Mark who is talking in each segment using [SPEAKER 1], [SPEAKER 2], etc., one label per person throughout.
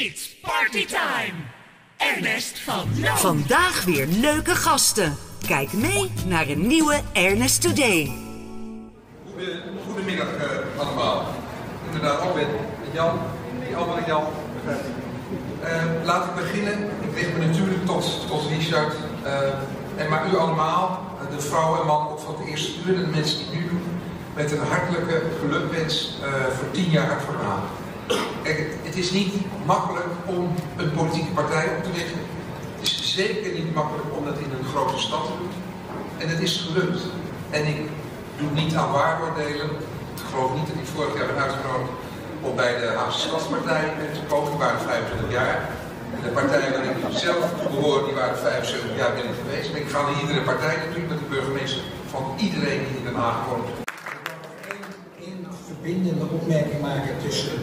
[SPEAKER 1] It's party time! Ernest van Loon.
[SPEAKER 2] Vandaag weer leuke gasten. Kijk mee naar een nieuwe Ernest Today.
[SPEAKER 3] Goede- Goedemiddag eh, allemaal. Inderdaad, ook met met Jan, die andere Jan. Eh, laat ik beginnen. Ik richt me natuurlijk tot, tot Richard. eh, en maar u allemaal, de vrouwen en mannen ook van het eerste uur en de mensen die nu doen, met een hartelijke gelukwens eh, voor tien jaar de Haan. Het is niet makkelijk om een politieke partij op te richten. Het is zeker niet makkelijk om dat in een grote stad te doen. En het is gelukt. En ik doe niet aan waardeoordelen. Ik geloof niet dat ik vorig jaar ben uitgenodigd om bij de Haagse Stadspartij te komen. Die waren 25 jaar. En de partij waar ik zelf behoor, die waren 75 jaar binnen geweest. En ik ga naar iedere partij natuurlijk met de burgemeester van iedereen die in Den Haag woont.
[SPEAKER 4] één verbindende opmerking maken tussen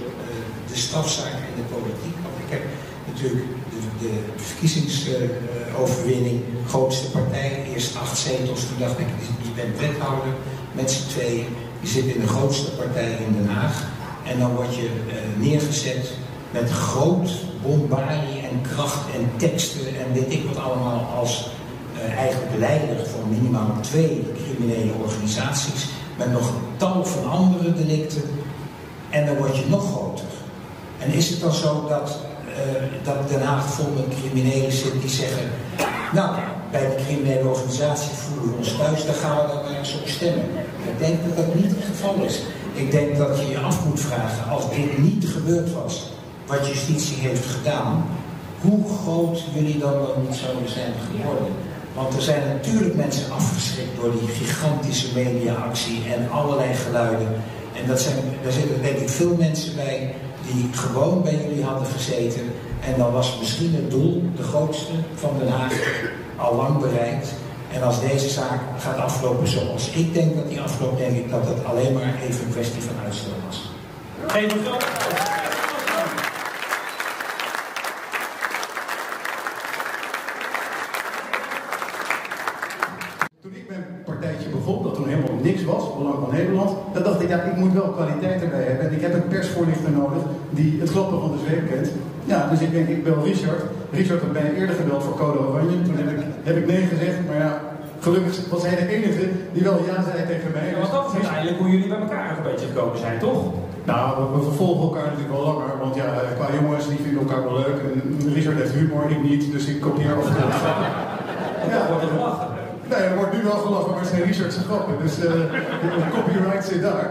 [SPEAKER 4] de strafzaak en de politiek. Want ik heb natuurlijk de, verkiezingsoverwinning, grootste partij, eerst acht zetels. Toen dacht ik, je bent wethouder met z'n tweeën. Je zit in de grootste partij in Den Haag. En dan word je eh, neergezet met groot bombarie en kracht en teksten en weet ik wat allemaal als eh, eigenlijk leider van minimaal twee criminele organisaties met nog een tal van andere delicten en dan word je nog. En is het dan zo dat, eh, dat Den Haag vol met criminelen zit die zeggen, nou, bij de criminele organisatie voelen we ons thuis, dan gaan we maar eens op stemmen. Ik denk dat dat niet het geval is. Ik denk dat je je af moet vragen, als dit niet gebeurd was, wat justitie heeft gedaan, hoe groot jullie dan wel niet zouden zijn geworden. Want er zijn natuurlijk mensen afgeschrikt door die gigantische mediaactie en allerlei geluiden. En dat zijn, daar zitten denk ik veel mensen bij die gewoon bij jullie hadden gezeten. En dan was misschien het doel, de grootste van Den Haag, al lang bereikt. En als deze zaak gaat aflopen zoals ik denk dat die afloopt, denk ik dat het alleen maar even een kwestie van uitstel was.
[SPEAKER 5] Geef een groot applaus.
[SPEAKER 6] Toen ik mijn partijtje begon, dat toen helemaal niks was, Belang van Nederland, dan dacht ik, ja, ik moet wel kwaliteit erbij hebben. En ik heb een persvoorlichter nodig die het klappen van de zweep kent. Ja, dus ik denk, ik bel Richard. Richard had mij eerder gebeld voor Code Oranje. Toen heb ik, heb ik nee gezegd, maar ja, gelukkig was hij de enige die wel ja zei tegen mij.
[SPEAKER 5] Ja, want dat is uiteindelijk hoe jullie bij elkaar een beetje gekomen zijn, toch?
[SPEAKER 6] Nou, we, vervolgen elkaar natuurlijk wel langer, want ja, qua jongens die vinden elkaar wel leuk. En Richard heeft humor, ik niet, dus ik kopieer af en toe.
[SPEAKER 5] En dan wordt er gelachen.
[SPEAKER 6] Er wordt nu wel gelachen, maar het zijn Richard zijn grappen. Dus eh, de copyright zit daar.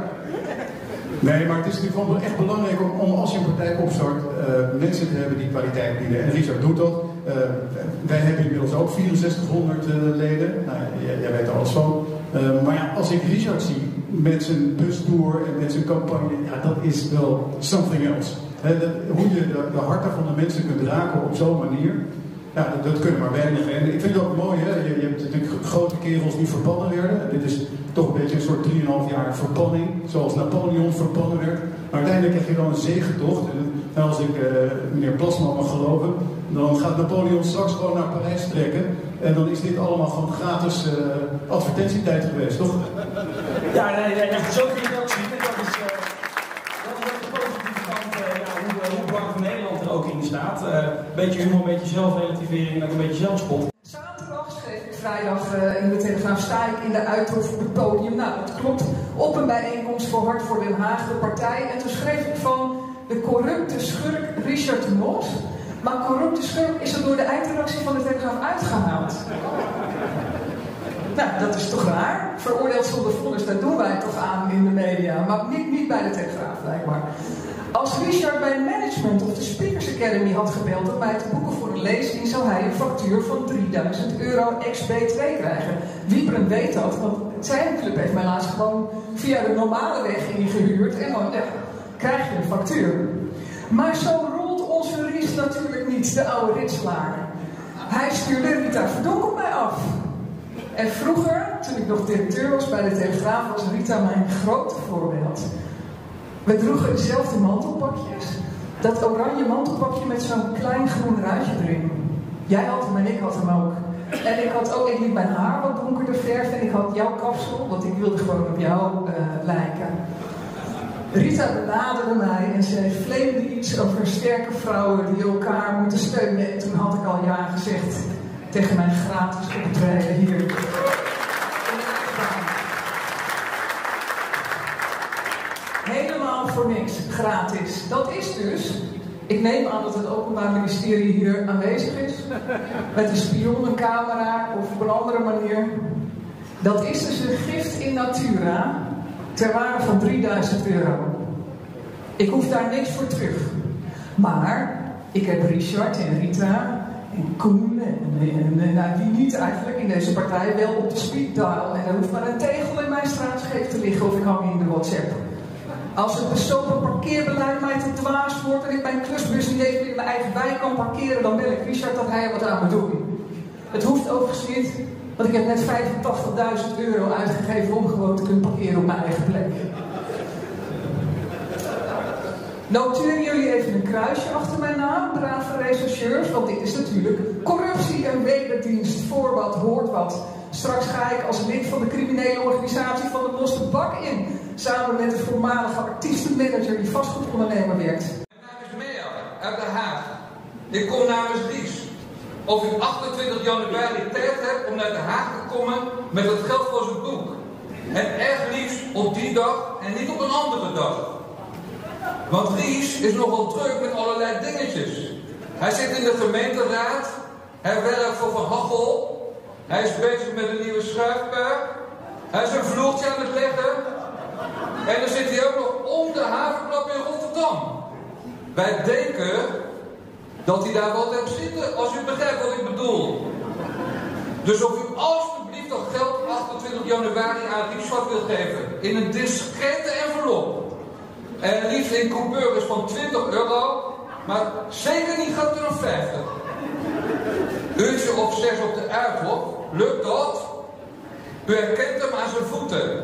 [SPEAKER 6] Nee, maar het is natuurlijk gewoon echt belangrijk om, als je een partij opstart, eh, mensen te hebben die kwaliteit bieden. En Richard doet dat. Eh, wij hebben inmiddels ook 6400 eh, leden. Nou, jij, weet er alles van. Maar ja, als ik Richard zie met zijn bustour en met zijn campagne, ja, dat is wel something else. Hoe je de, de harten van de mensen kunt raken op zo'n manier. Ja, dat, kunnen maar weinigen. En ik vind het ook mooi, hè? Je, je hebt natuurlijk grote kerels die verbannen werden. Dit is toch een beetje een soort 3,5 jaar verbanning, zoals Napoleon verbannen werd. Maar uiteindelijk krijg je dan een zegentocht. En, en als ik eh, meneer Plasman mag geloven, dan gaat Napoleon straks gewoon naar Parijs trekken. En dan is dit allemaal gewoon gratis eh, advertentietijd geweest, toch?
[SPEAKER 5] Ja, nee, nee, nee, zo het ook zien. En dat is, eh, dat is ook de positieve kant, eh, ja, hoe, eh, hoe Bank van Nederland er ook in staat. Eh, Een beetje humor, een beetje zelfrelativering een beetje zelfspot.
[SPEAKER 7] Zaterdag schreef ik vrijdag eh, in de Telegraaf sta ik in de Uithof op het podium. Nou, dat klopt. Op een bijeenkomst voor Hart voor Den Haag, de partij. En toen schreef ik van de corrupte schurk Richard Mos. Maar corrupte schurk is er door de eindredactie van de Telegraaf uitgehaald. Nou, dat is toch raar? Veroordeeld zonder vonnis, daar doen wij toch aan in de media. Maar niet, niet bij de Telegraaf, blijkbaar. Als Richard bij management of de Speakers Academy had gebeld om mij te boeken voor een lezing, zou hij een factuur van 3000 euro ex-B2 krijgen. Wiebren weet dat, want zijn club heeft mij laatst gewoon via de normale weg ingehuurd en dan ja, krijg je een factuur. Maar zo rolt onze Ries natuurlijk niet, de oude Ritslaar. Hij stuurde Rita Verdonk op mij af. En vroeger, toen ik nog directeur was bij de Telegraaf, was Rita mijn grote voorbeeld. We droegen dezelfde mantelpakjes. Dat oranje mantelpakje met zo'n klein groen ruitje erin. Jij had hem en ik had hem ook. En ik had ook, ik liet mijn haar wat donkerder verven en ik had jouw kapsel, want ik wilde gewoon op jou eh, lijken. Rita benaderde mij en zei vleemde iets over sterke vrouwen die elkaar moeten steunen. En toen had ik al ja gezegd tegen mijn gratis optreden hier. Helemaal voor niks, gratis. Dat is dus, ik neem aan dat het Openbaar Ministerie hier aanwezig is, met een spionnencamera of op een andere manier. Dat is dus een gift in natura ter waarde van 3000 euro. Ik hoef daar niks voor terug. Maar ik heb Richard en Rita en Koen en, nou, wie niet eigenlijk in deze partij wel op de speed dial. En er hoeft maar een tegel in mijn straatscheef te liggen of ik hang in de WhatsApp. Als het bestoken parkeerbeleid mij te dwaas wordt en ik mijn klusbus niet even in mijn eigen wijk kan parkeren, dan wil ik Richard dat hij wat aan me doen. Het hoeft overigens niet, want ik heb net 85.000 euro uitgegeven om gewoon te kunnen parkeren op mijn eigen plek. Noteren jullie even een kruisje achter mijn naam, brave rechercheurs, want dit is natuurlijk corruptie en wederdienst voor wat hoort wat. Straks ga ik als lid van de criminele organisatie van de Losse Bak in, samen met de voormalige artiestenmanager die vastgoedondernemer werkt.
[SPEAKER 3] Namens Mea uit Den Haag. Ik kom namens Ries. Of u 28 januari tijd hebt om naar Den Haag te komen met het geld voor zijn boek. En erg liefst op die dag en niet op een andere dag. Want Ries is nogal druk met allerlei dingetjes. Hij zit in de gemeenteraad. Hij werkt voor Van Hachel. Hij is bezig met een nieuwe schuifpaar. Hij is een vloertje aan het leggen. En dan zit hij ook nog om de havenklap in Rotterdam. Wij denken dat hij daar wat heeft zitten, als u begrijpt wat ik bedoel. Dus of u alstublieft dat geld 28 januari aan Riesvat wilt geven, in een discrete envelop. En liefst in coupeurs van 20 euro, maar zeker niet gaat er een 50. Uurtje of zes op de uithof, lukt dat? U herkent hem aan zijn voeten.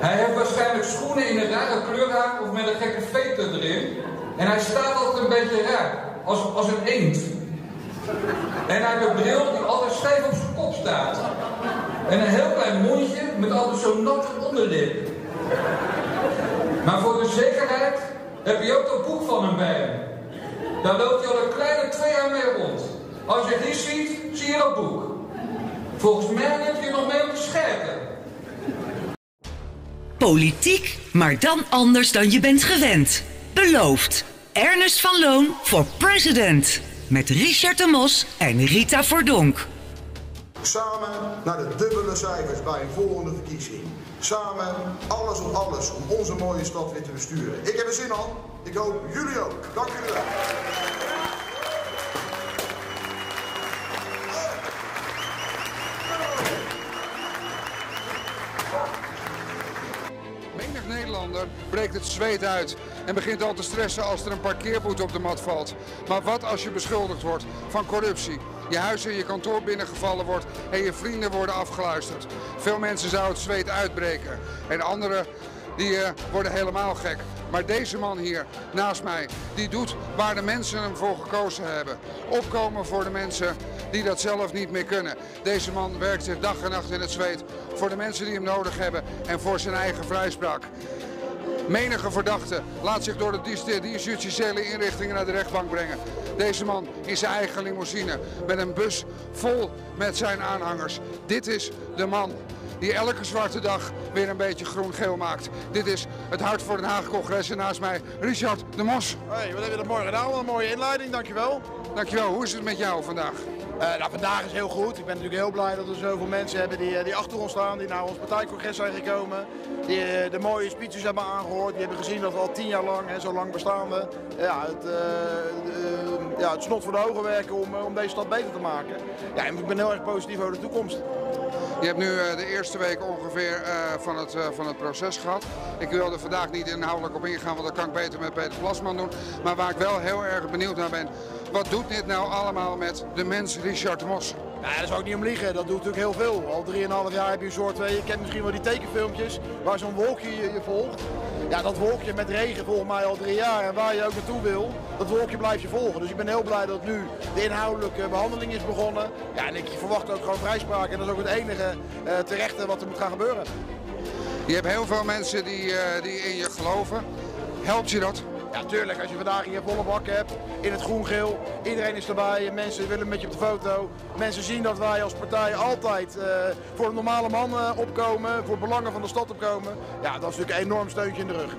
[SPEAKER 3] Hij heeft waarschijnlijk schoenen in een rare kleur aan of met een gekke veter erin. En hij staat altijd een beetje raar, als, als een eend. En hij heeft een bril die altijd stijf op zijn kop staat. En een heel klein mondje met altijd zo'n natte onderlip. Maar voor de zekerheid heb je ook dat boek van hem bij hem. Daar loopt hij al een kleine twee jaar mee rond. Als je die ziet, zie je dat boek. Volgens mij heb je nog mee op de scherpen.
[SPEAKER 2] Politiek, maar dan anders dan je bent gewend. Beloofd. Ernest van Loon voor president. Met Richard de Mos en Rita Verdonk.
[SPEAKER 8] Samen naar de dubbele cijfers bij een volgende verkiezing. Samen alles op alles om onze mooie stad weer te besturen. Ik heb er zin aan. Ik hoop jullie ook. Dank jullie wel.
[SPEAKER 9] Menig Nederlander breekt het zweet uit en begint al te stressen als er een parkeerboete op de mat valt. Maar wat als je beschuldigd wordt van corruptie? Je huis en je kantoor binnengevallen wordt en je vrienden worden afgeluisterd. Veel mensen zouden het zweet uitbreken en anderen die eh, worden helemaal gek. Maar deze man hier naast mij, die doet waar de mensen hem voor gekozen hebben. Opkomen voor de mensen die dat zelf niet meer kunnen. Deze man werkt zich dag en nacht in het zweet voor de mensen die hem nodig hebben en voor zijn eigen vrijspraak. Menige verdachte laat zich door de justitiële inrichtingen naar de rechtbank brengen. Deze man in zijn eigen limousine met een bus vol met zijn aanhangers. Dit is de man die elke zwarte dag weer een beetje groen-geel maakt. Dit is het Hart voor Den Haag congres en naast mij Richard de Mos.
[SPEAKER 10] Hey, wat heb je er mooi gedaan? Wat een mooie inleiding, dankjewel.
[SPEAKER 9] Dankjewel, hoe is het met jou vandaag?
[SPEAKER 10] Eh, nou, vandaag is heel goed. Ik ben natuurlijk heel blij dat er zoveel mensen hebben die, eh, die achter ons staan, die naar ons partijcongres zijn gekomen. Die eh, de mooie speeches hebben aangehoord. Die hebben gezien dat we al tien jaar lang, en zo lang bestaan we, ja, het, eh, ja, het snot voor de ogen werken om, om deze stad beter te maken. Ja, en ik ben heel erg positief over de toekomst.
[SPEAKER 9] Je hebt nu de eerste week ongeveer van, het, van het proces gehad. Ik wil er vandaag niet inhoudelijk op ingaan, want dat kan ik beter met Peter Plasman doen. Maar waar ik wel heel erg benieuwd naar ben, wat doet dit nou allemaal met de mens Richard Mos?
[SPEAKER 10] Ja, daar zou ik niet om liegen. Dat doet natuurlijk heel veel. Al 3,5 jaar heb je een soort, eh, je kent misschien wel die tekenfilmpjes, waar zo'n wolkje je, je volgt. Ja, dat wolkje met regen volgt mij al drie jaar. En waar je ook naartoe wil, dat wolkje blijf je volgen. Dus ik ben heel blij dat nu de inhoudelijke behandeling is begonnen. Ja, en ik verwacht ook gewoon vrijspraak. En dat is ook het enige eh, terechte wat er moet gaan gebeuren.
[SPEAKER 9] Je hebt heel veel mensen die, eh, die in je geloven. Helpt je dat?
[SPEAKER 10] Ja, tuurlijk. Als je vandaag hier volle bak hebt, in het groen-geel, iedereen is erbij, mensen willen met je op de foto. Mensen zien dat wij als partij altijd eh, voor de normale man eh, opkomen, voor belangen van de stad opkomen. Ja, dat is natuurlijk een enorm steuntje in de rug.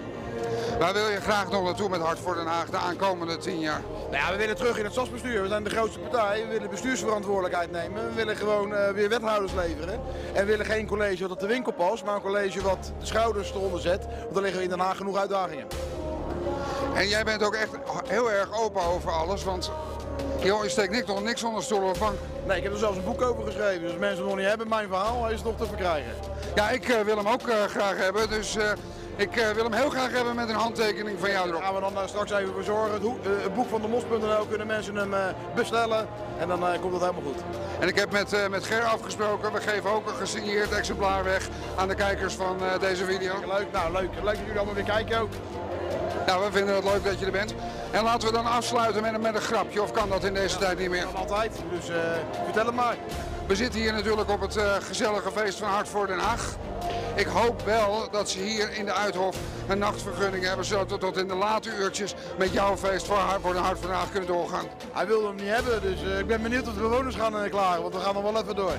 [SPEAKER 9] Waar wil je graag nog naartoe met Hart voor Den Haag de aankomende tien jaar?
[SPEAKER 10] Nou ja, we willen terug in het stadsbestuur. We zijn de grootste partij. We willen bestuursverantwoordelijkheid nemen. We willen gewoon eh, weer wethouders leveren. En we willen geen college wat op de winkel past, maar een college wat de schouders eronder zet. Want er liggen in Den Haag genoeg uitdagingen.
[SPEAKER 9] En jij bent ook echt heel erg open over alles, want joh, je steekt niks, niks onder stoel of bank.
[SPEAKER 10] Nee, ik heb er zelfs een boek over geschreven. Dus mensen het nog niet hebben, mijn verhaal, is het nog te verkrijgen.
[SPEAKER 9] Ja, ik uh, wil hem ook uh, graag hebben, dus... Uh, ik uh, wil hem heel graag hebben met een handtekening van jou erop.
[SPEAKER 10] Gaan we dan uh, straks even verzorgen. Het, uh, het boek van de mos.nl kunnen mensen hem bestellen en dan komt het helemaal goed.
[SPEAKER 9] En ik heb met, met Ger afgesproken, we geven ook een gesigneerd exemplaar weg aan de kijkers van deze video.
[SPEAKER 10] Leuk, nou leuk. Leuk dat jullie allemaal weer kijken ook.
[SPEAKER 9] Ja, we vinden het leuk dat je er bent. En laten we dan afsluiten met een, met een grapje, of kan dat in deze tijd niet meer?
[SPEAKER 10] altijd, dus vertel het maar.
[SPEAKER 9] We zitten hier natuurlijk op het gezellige feest van Hart voor Den Haag. Ik hoop wel dat ze hier in de Uithof een nachtvergunning hebben, zodat we tot in de late uurtjes met jouw feest voor, voor de Hart van Haag kunnen doorgaan.
[SPEAKER 10] Hij wilde hem niet hebben, dus uh, ik ben benieuwd of de bewoners gaan uh, klagen, want we gaan nog wel even door.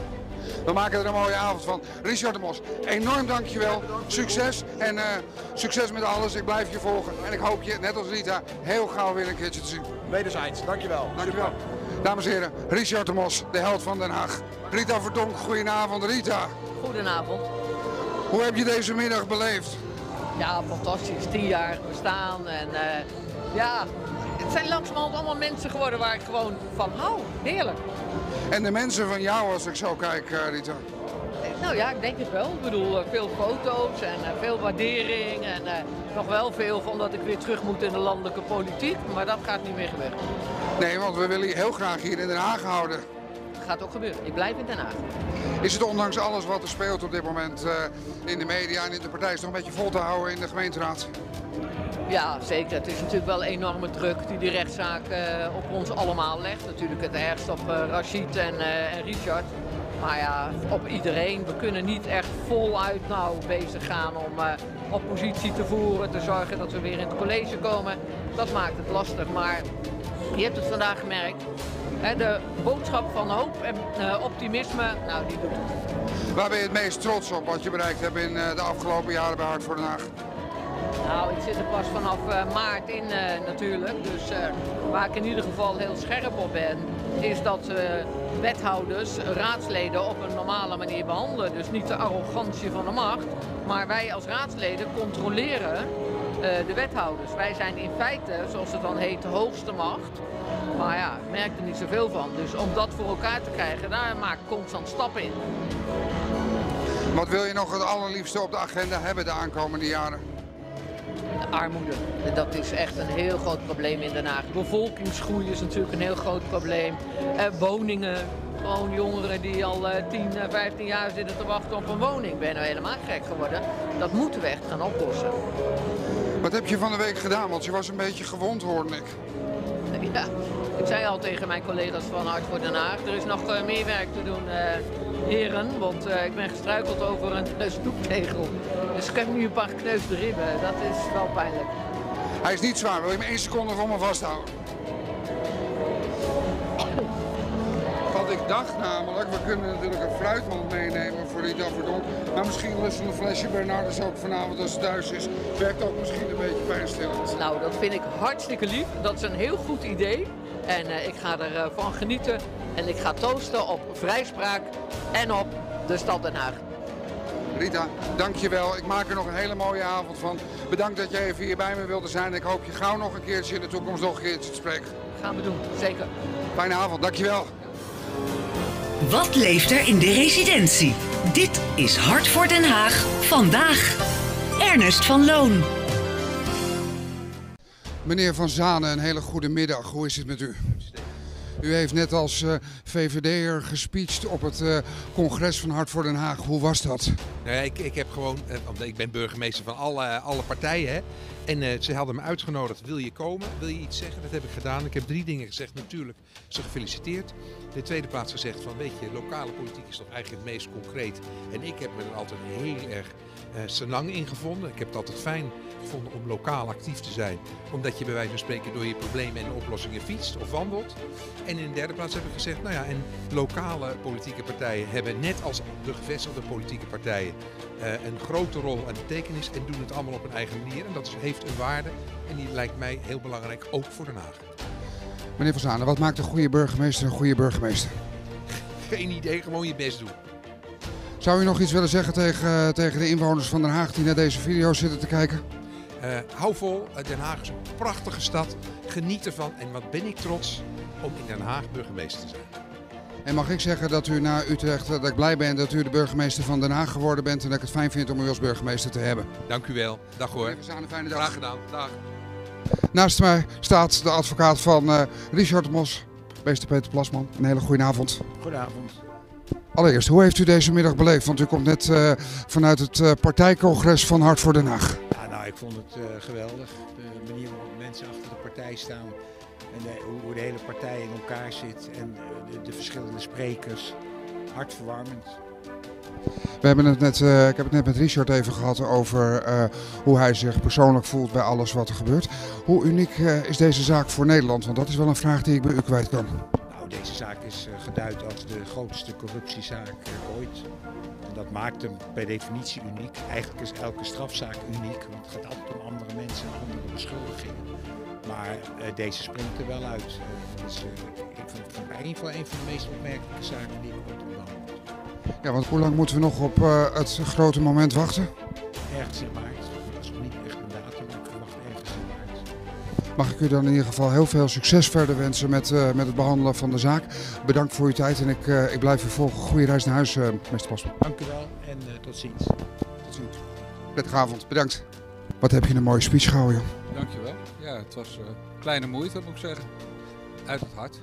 [SPEAKER 9] We maken er een mooie avond van. Richard de Mos, enorm dankjewel. Succes en uh, succes met alles. Ik blijf je volgen en ik hoop je, net als Rita, heel gauw weer een keertje te zien.
[SPEAKER 10] Wederzijds, dankjewel.
[SPEAKER 9] Dankjewel. Dames en heren, Richard de Mos, de held van Den Haag. Rita Verdonk, goedenavond Rita.
[SPEAKER 11] Goedenavond.
[SPEAKER 9] Hoe heb je deze middag beleefd?
[SPEAKER 11] Ja, fantastisch. Tien jaar bestaan en uh, ja, het zijn langzamerhand allemaal mensen geworden waar ik gewoon van hou. Heerlijk.
[SPEAKER 9] En de mensen van jou als ik zo kijk, uh, Rita?
[SPEAKER 11] Nou ja, ik denk het wel. Ik bedoel, veel foto's en uh, veel waardering en nog wel veel van dat ik weer terug moet in de landelijke politiek. Maar dat gaat niet meer gebeuren.
[SPEAKER 9] Nee, want we willen je heel graag hier in Den Haag houden.
[SPEAKER 11] Gaat ook gebeuren. Ik blijf in Den Haag.
[SPEAKER 9] Is het ondanks alles wat er speelt op dit moment uh, in de media en in de partij... nog een beetje vol te houden in de gemeenteraad?
[SPEAKER 11] Ja, zeker. Het is natuurlijk wel een enorme druk die die rechtszaak uh, op ons allemaal legt. Natuurlijk het ergst op uh, Rachid en, en, Richard. Maar ja, op iedereen. We kunnen niet echt voluit nou bezig gaan om oppositie te voeren. Te zorgen dat we weer in het college komen. Dat maakt het lastig. Maar je hebt het vandaag gemerkt. De boodschap van hoop en uh, optimisme, nou die doet het.
[SPEAKER 9] Waar ben je het meest trots op wat je bereikt hebt in uh, de afgelopen jaren bij Hart voor Den Haag?
[SPEAKER 11] Nou, ik zit er pas vanaf uh, maart in natuurlijk. Dus waar ik in ieder geval heel scherp op ben, is dat wethouders raadsleden op een normale manier behandelen. Dus niet de arrogantie van de macht, maar wij als raadsleden controleren de wethouders. Wij zijn in feite, zoals het dan heet, de hoogste macht. Maar ja, ik merk er niet zoveel van. Dus om dat voor elkaar te krijgen, daar maak ik constant stappen in.
[SPEAKER 9] Wat wil je nog het allerliefste op de agenda hebben de aankomende jaren?
[SPEAKER 11] De armoede. Dat is echt een heel groot probleem in Den Haag. Bevolkingsgroei is natuurlijk een heel groot probleem. Eh, woningen. Gewoon jongeren die al uh, 10, 15 jaar zitten te wachten op een woning. Ben nou helemaal gek geworden. Dat moeten we echt gaan oplossen.
[SPEAKER 9] Wat heb je van de week gedaan? Want je was een beetje gewond, hoorde ik.
[SPEAKER 11] Ja, ik zei al tegen mijn collega's van Hart voor Den Haag, er is nog uh, meer werk te doen, uh, heren. Want uh, ik ben gestruikeld over een stoeptegel. Dus ik heb nu een paar gekneusde ribben. Dat is wel pijnlijk.
[SPEAKER 9] Hij is niet zwaar. Wil je hem één seconde voor me vasthouden? Dacht namelijk, we kunnen natuurlijk een fruitmand meenemen voor die Daverdon. Maar misschien lust een flesje Bernardus ook vanavond als het thuis is. Werkt ook misschien een beetje pijnstillend.
[SPEAKER 11] Nou, dat vind ik hartstikke lief. Dat is een heel goed idee. En uh, ik ga ervan uh, genieten. En ik ga toosten op vrijspraak en op de stad Den Haag.
[SPEAKER 9] Rita, dankjewel. Ik maak er nog een hele mooie avond van. Bedankt dat jij even hier bij me wilde zijn. Ik hoop je gauw nog een keertje in de toekomst nog een keertje te spreken.
[SPEAKER 11] Gaan we doen, zeker.
[SPEAKER 9] Fijne avond, dankjewel.
[SPEAKER 2] Wat leeft er in de residentie? Dit is Hart voor Den Haag vandaag. Ernest van Loon.
[SPEAKER 9] Meneer Van Zanen, een hele goede middag. Hoe is het met u? U heeft net als uh, VVD'er gespeecht op het uh, congres van Hart voor Den Haag. Hoe was dat?
[SPEAKER 12] Nou ik, ik heb gewoon, uh, ik ben burgemeester van alle, alle partijen. Hè? En ze hadden me uitgenodigd. Wil je komen? Wil je iets zeggen? Dat heb ik gedaan. Ik heb drie dingen gezegd. Natuurlijk, ze gefeliciteerd. In de tweede plaats gezegd van, weet je, lokale politiek is toch eigenlijk het meest concreet. En ik heb me er altijd heel erg uh, senang ingevonden. Ik heb het altijd fijn gevonden om lokaal actief te zijn. Omdat je bij wijze van spreken door je problemen en oplossingen fietst of wandelt. En in de derde plaats heb ik gezegd, nou ja, en lokale politieke partijen hebben net als de gevestigde politieke partijen uh, een grote rol en betekenis en doen het allemaal op een eigen manier. En dat heeft een waarde en die lijkt mij heel belangrijk, ook voor Den Haag.
[SPEAKER 9] Meneer Van Zanen, wat maakt een goede burgemeester een goede burgemeester?
[SPEAKER 12] Geen idee, gewoon je best doen.
[SPEAKER 9] Zou u nog iets willen zeggen tegen, tegen de inwoners van Den Haag die naar deze video zitten te kijken?
[SPEAKER 12] Uh, hou vol, Den Haag is een prachtige stad. Geniet ervan en wat ben ik trots om in Den Haag burgemeester te zijn.
[SPEAKER 9] En mag ik zeggen dat u naar Utrecht, dat ik blij ben dat u de burgemeester van Den Haag geworden bent en dat ik het fijn vind om u als burgemeester te hebben.
[SPEAKER 12] Dank u wel. Dag hoor.
[SPEAKER 9] Even een fijne dag.
[SPEAKER 12] Graag gedaan. Dag.
[SPEAKER 9] Naast mij staat de advocaat van uh, Richard Mos, meester Peter Plasman. Een hele goede avond.
[SPEAKER 4] Goedenavond.
[SPEAKER 9] Allereerst, hoe heeft u deze middag beleefd? Want u komt net uh, vanuit het uh, partijcongres van Hart voor Den Haag.
[SPEAKER 4] Nou, ik vond het uh, geweldig. De manier waarop mensen achter de partij staan. En de, hoe de hele partij in elkaar zit. En de, de, verschillende sprekers. Hartverwarmend.
[SPEAKER 9] We hebben het net, uh, ik heb het net met Richard even gehad over uh, hoe hij zich persoonlijk voelt bij alles wat er gebeurt. Hoe uniek is deze zaak voor Nederland? Want dat is wel een vraag die ik bij u kwijt kan.
[SPEAKER 4] Nou, deze zaak is geduid als de grootste corruptiezaak ooit. Dat maakt hem per definitie uniek. Eigenlijk is elke strafzaak uniek, want het gaat altijd om andere mensen en andere beschuldigingen. Maar deze springt er wel uit. Het is voor mij in ieder geval een van de meest opmerkelijke zaken die ik ooit heb.
[SPEAKER 9] Ja, want hoe lang moeten we nog op het grote moment wachten?
[SPEAKER 4] Ergens in maart.
[SPEAKER 9] Mag ik u dan in ieder geval heel veel succes verder wensen met, uh, met het behandelen van de zaak. Bedankt voor uw tijd en ik, uh, ik blijf u volgen. Goede reis naar huis, meester Pasman.
[SPEAKER 4] Dank u wel en tot ziens.
[SPEAKER 9] Tot ziens. Prettige avond, bedankt. Wat heb je een mooie speech gehouden, joh.
[SPEAKER 3] Dank je wel. Ja, het was kleine moeite, moet ik zeggen. Uit het hart.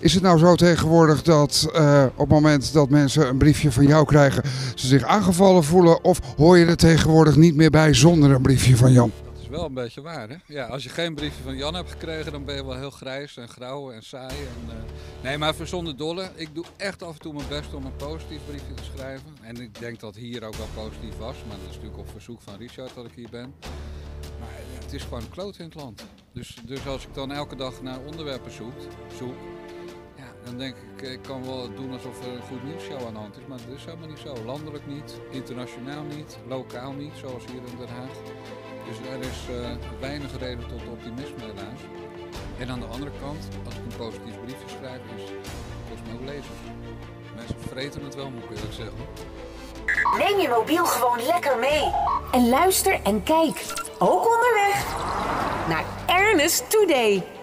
[SPEAKER 9] Is het nou zo tegenwoordig dat uh, op het moment dat mensen een briefje van jou krijgen, ze zich aangevallen voelen? Of hoor je er tegenwoordig niet meer bij zonder een briefje van Jan?
[SPEAKER 3] Wel een beetje waar, hè? Ja, als je geen briefje van Jan hebt gekregen, dan ben je wel heel grijs en grauw en saai. En, uh... Nee, maar voor dolle, ik doe echt af en toe mijn best om een positief briefje te schrijven. En ik denk dat hier ook wel positief was, maar dat is natuurlijk op verzoek van Richard dat ik hier ben. Maar ja, het is gewoon kloot in het land. Dus, dus als ik dan elke dag naar onderwerpen zoek, zoek dan denk ik, ik kan wel doen alsof er een goed nieuwsshow aan de hand is, maar dat is helemaal niet zo. Landelijk niet, internationaal niet, lokaal niet, zoals hier in Den Haag. Dus er is uh, weinig reden tot optimisme helaas. En aan de andere kant, als ik een positief briefje schrijf, is kost me ook lezers. Mensen vreten het wel, moet ik eerlijk zeggen.
[SPEAKER 2] Neem je mobiel gewoon lekker mee. En luister en kijk, ook onderweg, naar Ernest Today.